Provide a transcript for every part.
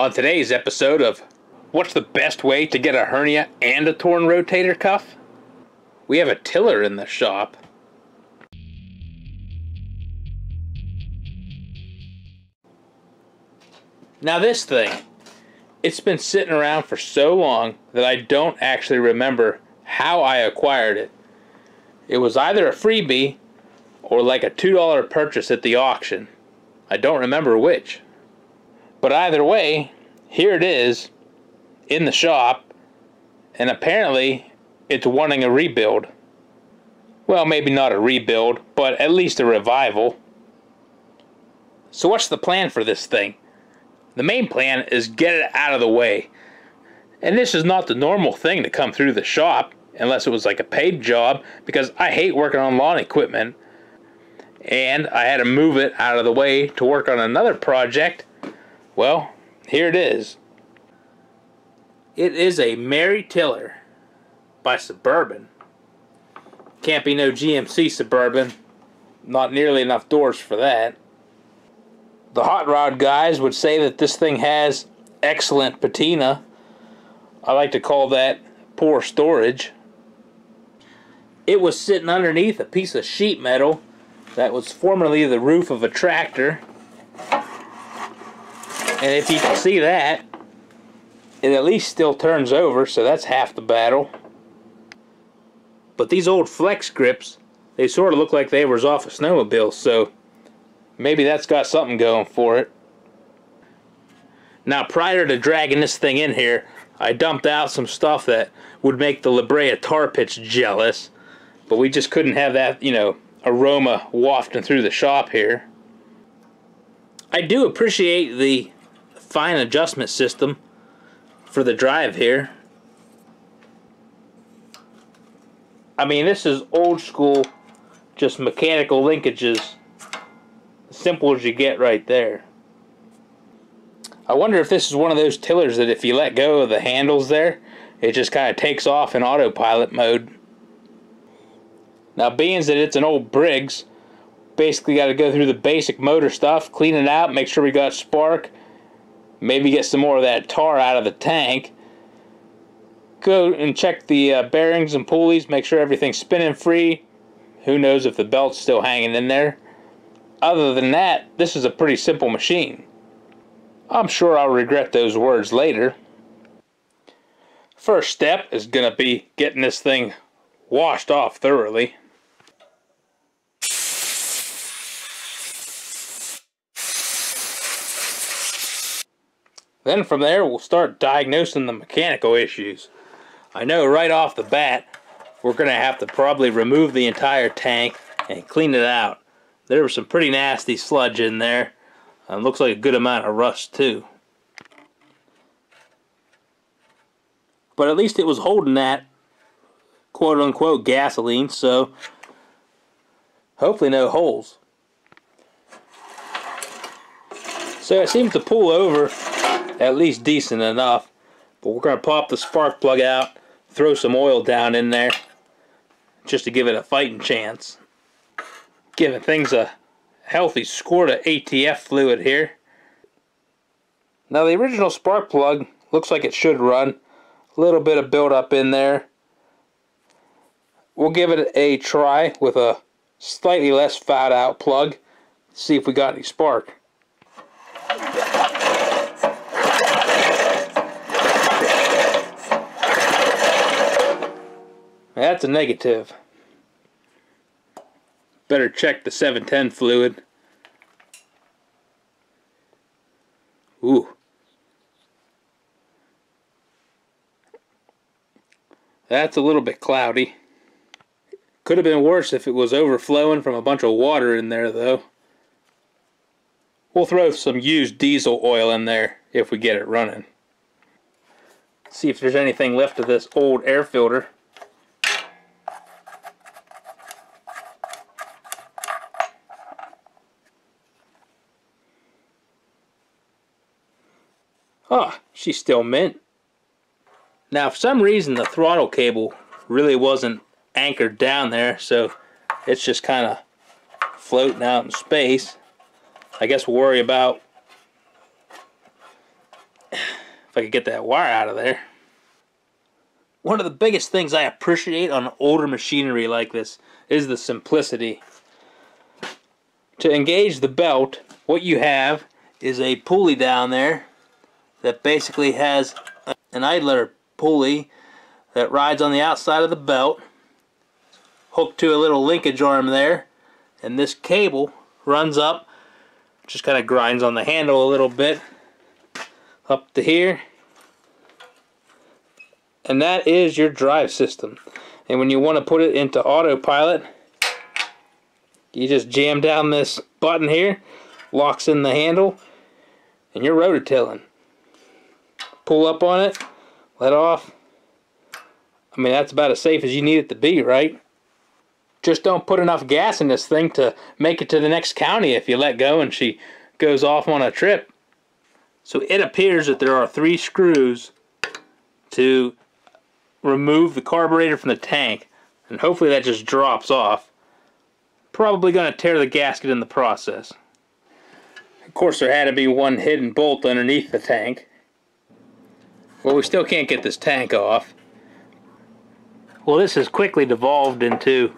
On today's episode of What's the best way to get a hernia and a torn rotator cuff? We have a tiller in the shop. Now, this thing, it's been sitting around for so long that I don't actually remember how I acquired it. It was either a freebie or like a $2 purchase at the auction. I don't remember which. But either way, here it is in the shop, and apparently it's wanting a rebuild. Well, maybe not a rebuild, but at least a revival. So, what's the plan for this thing? The main plan is get it out of the way. And this is not the normal thing to come through the shop, unless it was like a paid job, because I hate working on lawn equipment. And I had to move it out of the way to work on another project. Well, here it is. It is a Merry Tiller by Suburban. Can't be no GMC Suburban. Not nearly enough doors for that. The hot rod guys would say that this thing has excellent patina. I like to call that poor storage. It was sitting underneath a piece of sheet metal that was formerly the roof of a tractor. And if you can see that, it at least still turns over, so that's half the battle. But these old flex grips, they sort of look like they was off a snowmobile, so maybe that's got something going for it. Now, prior to dragging this thing in here, I dumped out some stuff that would make the La Brea tar pits jealous, but we just couldn't have that, you know, aroma wafting through the shop here. I do appreciate the fine adjustment system for the drive here. I mean, this is old school, just mechanical linkages. Simple as you get right there. I wonder if this is one of those tillers that if you let go of the handles there, it just kind of takes off in autopilot mode. Now, being that it's an old Briggs, basically got to go through the basic motor stuff, clean it out, make sure we got spark, maybe get some more of that tar out of the tank. Go and check the uh, bearings and pulleys, make sure everything's spinning free. Who knows if the belt's still hanging in there. Other than that, this is a pretty simple machine. I'm sure I'll regret those words later. First step is going to be getting this thing washed off thoroughly. Then from there, we'll start diagnosing the mechanical issues. I know right off the bat, we're going to have to probably remove the entire tank and clean it out. There was some pretty nasty sludge in there. And looks like a good amount of rust too. But at least it was holding that quote unquote gasoline, so hopefully no holes. So it seems to pull over at least decent enough. But we're going to pop the spark plug out, throw some oil down in there, just to give it a fighting chance. Giving things a healthy squirt of ATF fluid here. Now the original spark plug looks like it should run. A little bit of buildup in there. We'll give it a try with a slightly less fat out plug. See if we got any spark. That's a negative. Better check the 710 fluid. Ooh. That's a little bit cloudy. Could have been worse if it was overflowing from a bunch of water in there though. We'll throw some used diesel oil in there if we get it running. See if there's anything left of this old air filter. She's still mint. Now, for some reason, the throttle cable really wasn't anchored down there, so it's just kind of floating out in space. I guess we'll worry about if I could get that wire out of there. One of the biggest things I appreciate on older machinery like this is the simplicity. To engage the belt, what you have is a pulley down there that basically has an idler pulley that rides on the outside of the belt hooked to a little linkage arm there and this cable runs up just kind of grinds on the handle a little bit up to here. And that is your drive system. And when you want to put it into autopilot you just jam down this button here locks in the handle and you're rototilling pull up on it let off I mean that's about as safe as you need it to be right just don't put enough gas in this thing to make it to the next county if you let go and she goes off on a trip. So it appears that there are three screws to remove the carburetor from the tank and hopefully that just drops off. Probably going to tear the gasket in the process. Of course there had to be one hidden bolt underneath the tank. Well we still can't get this tank off. Well this has quickly devolved into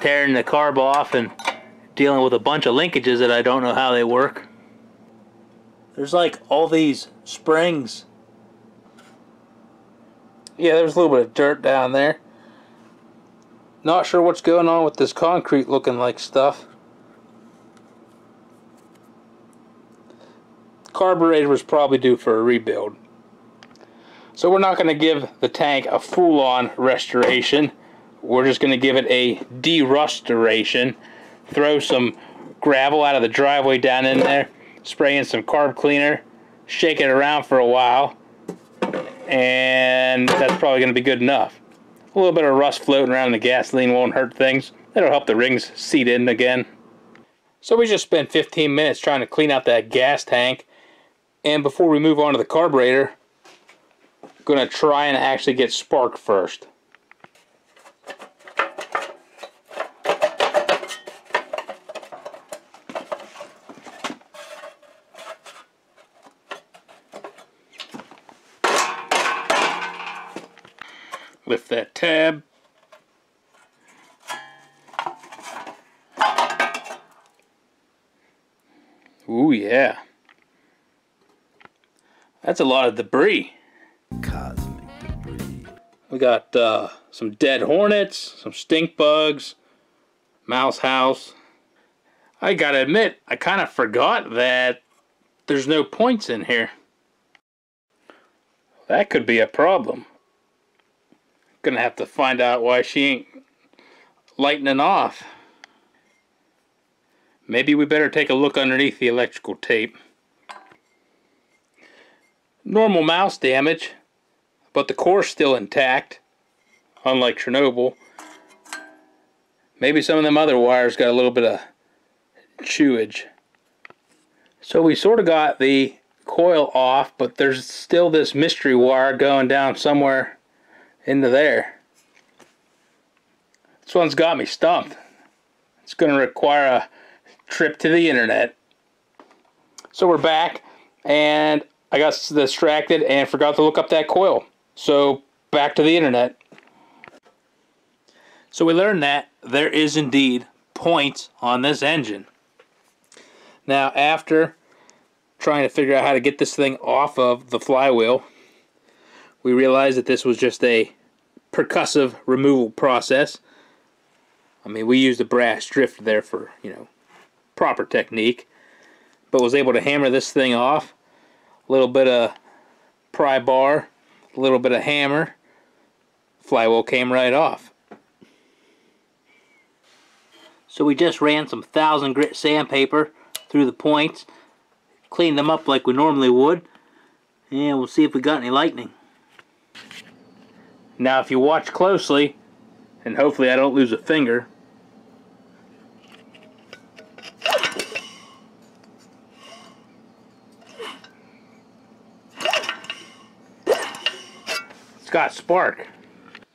tearing the carb off and dealing with a bunch of linkages that I don't know how they work. There's like all these springs. Yeah, there's a little bit of dirt down there. Not sure what's going on with this concrete looking like stuff. Carburetor was probably due for a rebuild. So we're not going to give the tank a full-on restoration we're just going to give it a de-rustoration. Throw some gravel out of the driveway down in there, spray in some carb cleaner, shake it around for a while, and that's probably going to be good enough. A little bit of rust floating around in the gasoline won't hurt things. It'll help the rings seat in again. So we just spent 15 minutes trying to clean out that gas tank. And before we move on to the carburetor, going to try and actually get spark first. lift that tab. Ooh, yeah. That's a lot of debris. We got uh, some dead hornets, some stink bugs, mouse house. I gotta admit, I kind of forgot that there's no points in here. That could be a problem. Gonna have to find out why she ain't lightening off. Maybe we better take a look underneath the electrical tape. Normal mouse damage, but the core's still intact, unlike Chernobyl. Maybe some of them other wires got a little bit of chewage. So we sort of got the coil off, but there's still this mystery wire going down somewhere into there. This one's got me stumped. It's going to require a trip to the internet. So we're back, and I got distracted and forgot to look up that coil. So back to the internet. So we learned that there is indeed points on this engine. Now after trying to figure out how to get this thing off of the flywheel, we realized that this was just a percussive removal process. I mean, we used a brass drift there for, you know, proper technique, but was able to hammer this thing off. A little bit of pry bar, a little bit of hammer, flywheel came right off. So we just ran some thousand grit sandpaper through the points, cleaned them up like we normally would, and we'll see if we got any lightning. Now if you watch closely, and hopefully I don't lose a finger, got spark.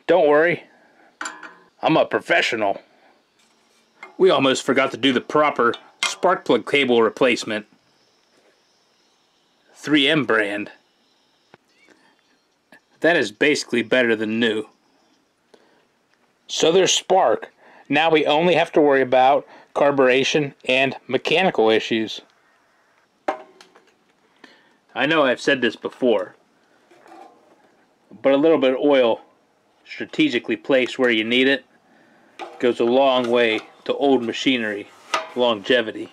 Don't worry, I'm a professional. We almost forgot to do the proper spark plug cable replacement. 3M brand. That is basically better than new. So there's spark. Now we only have to worry about carburation and mechanical issues. I know I've said this before, but a little bit of oil strategically placed where you need it goes a long way to old machinery longevity.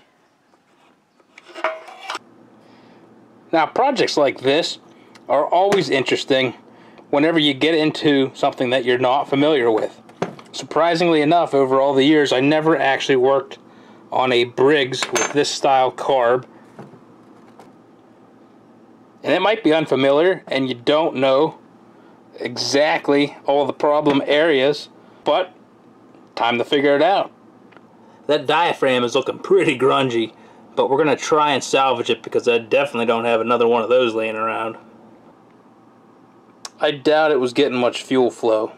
Now, projects like this are always interesting whenever you get into something that you're not familiar with. Surprisingly enough, over all the years, I never actually worked on a Briggs with this style carb. And it might be unfamiliar and you don't know exactly all the problem areas, but time to figure it out. That diaphragm is looking pretty grungy, but we're going to try and salvage it because I definitely don't have another one of those laying around. I doubt it was getting much fuel flow.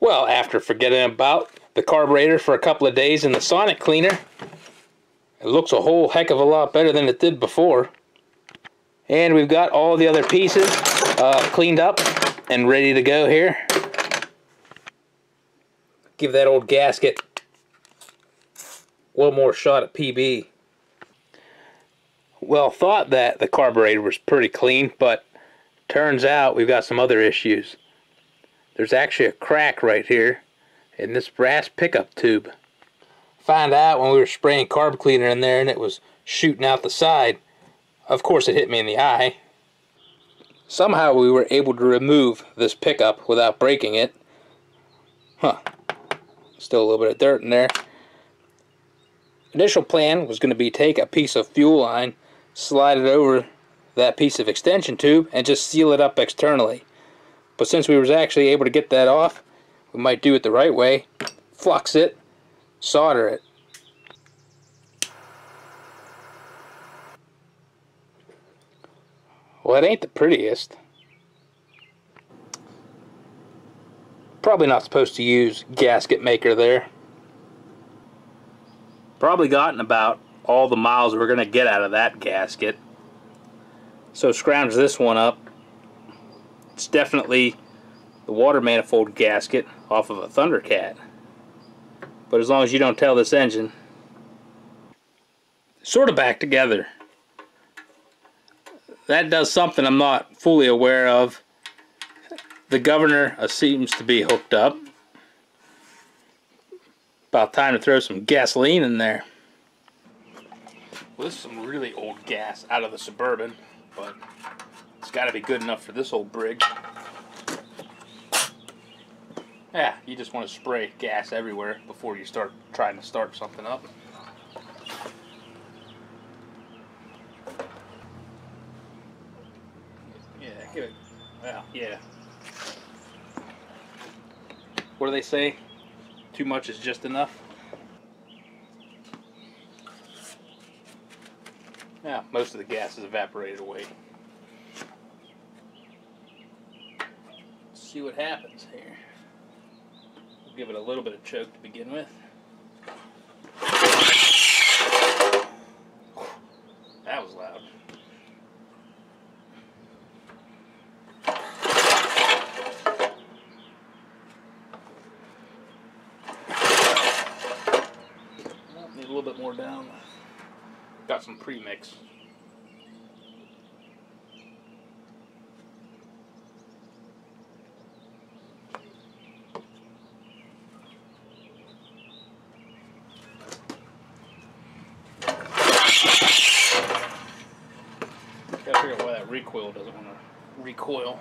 Well, after forgetting about the carburetor for a couple of days in the sonic cleaner, it looks a whole heck of a lot better than it did before. And we've got all the other pieces uh, cleaned up and ready to go here. Give that old gasket one more shot at PB. Well, thought that the carburetor was pretty clean, but turns out we've got some other issues. There's actually a crack right here in this brass pickup tube. Find out when we were spraying carb cleaner in there and it was shooting out the side. Of course it hit me in the eye. Somehow we were able to remove this pickup without breaking it. Huh. Still a little bit of dirt in there. Initial plan was going to be take a piece of fuel line, slide it over that piece of extension tube, and just seal it up externally. But since we was actually able to get that off, we might do it the right way. Flux it, solder it. Well, it ain't the prettiest. Probably not supposed to use gasket maker there. Probably gotten about all the miles we're going to get out of that gasket. So scrounge this one up. It's definitely the water manifold gasket off of a Thundercat. But as long as you don't tell this engine, sort of back together. That does something I'm not fully aware of. The governor uh, seems to be hooked up. About time to throw some gasoline in there. Well, this is some really old gas out of the Suburban, but it's got to be good enough for this old Briggs. Yeah, you just want to spray gas everywhere before you start trying to start something up. Yeah, give it. Well, yeah. What do they say? Too much is just enough. Yeah, most of the gas has evaporated away. Let's see what happens here give it a little bit of choke to begin with. That was loud. Need a little bit more down. Got some pre-mix. recoil doesn't want to recoil.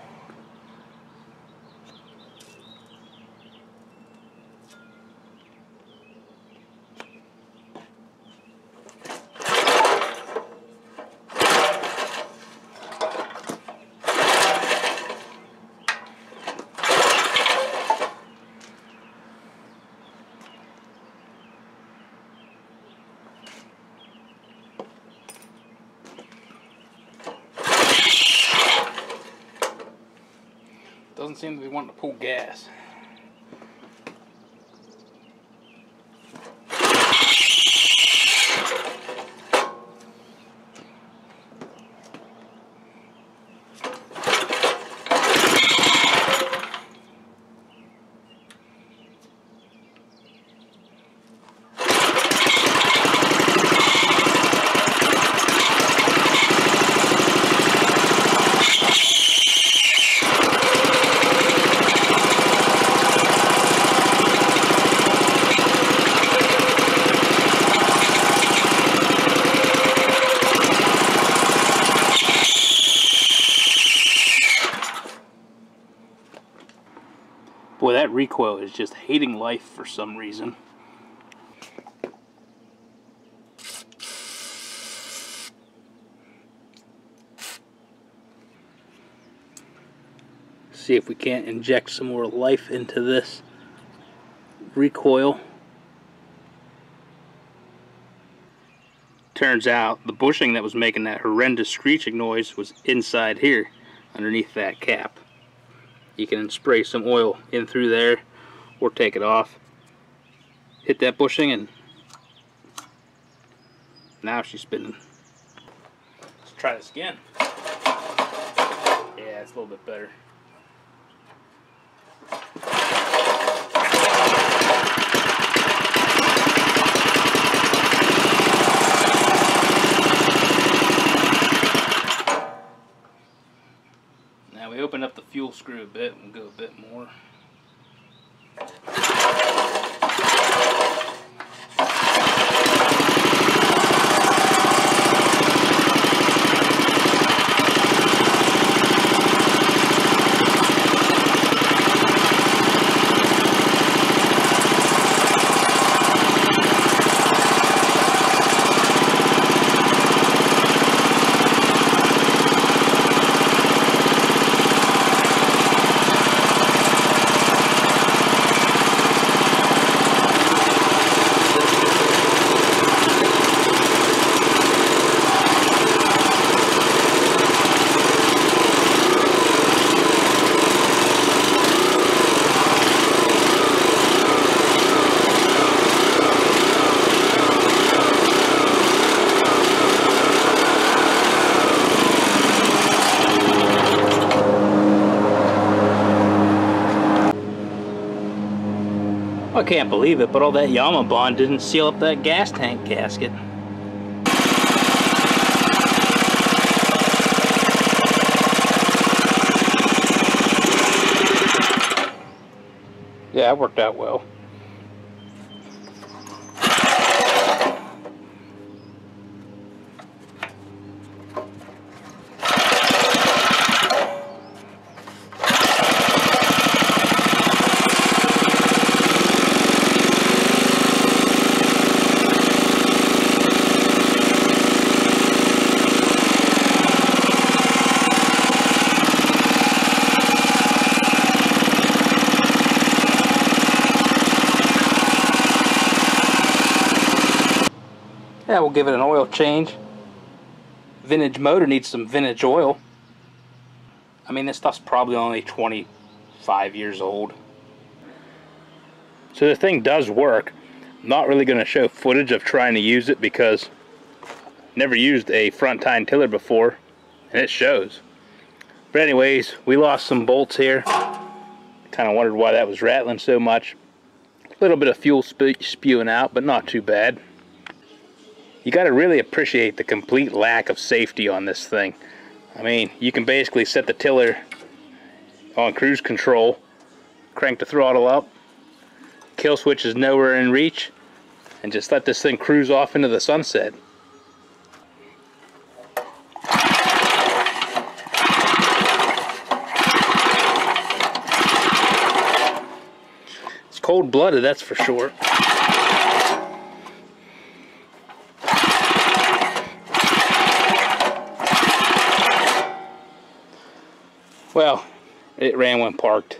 Doesn't seem to be wanting to pull gas. Boy, that recoil is just hating life for some reason. See if we can't inject some more life into this recoil. Turns out the bushing that was making that horrendous screeching noise was inside here, underneath that cap. You can spray some oil in through there or take it off. Hit that bushing and now she's spinning. Let's try this again. Yeah, it's a little bit better. Now we open up the fuel screw a bit and go a bit more. Can't believe it, but all that Yamabond didn't seal up that gas tank gasket. Yeah, it worked out well. Give it an oil change. Vintage motor needs some vintage oil. I mean, this stuff's probably only 25 years old. So the thing does work. I'm not really going to show footage of trying to use it because never used a front tine tiller before and it shows. But anyways, we lost some bolts here. Kind of wondered why that was rattling so much. A little bit of fuel spewing out, but not too bad you got to really appreciate the complete lack of safety on this thing. I mean, you can basically set the tiller on cruise control, crank the throttle up, kill switch is nowhere in reach, and just let this thing cruise off into the sunset. It's cold-blooded, that's for sure. Well, it ran when parked.